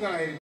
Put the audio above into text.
guys.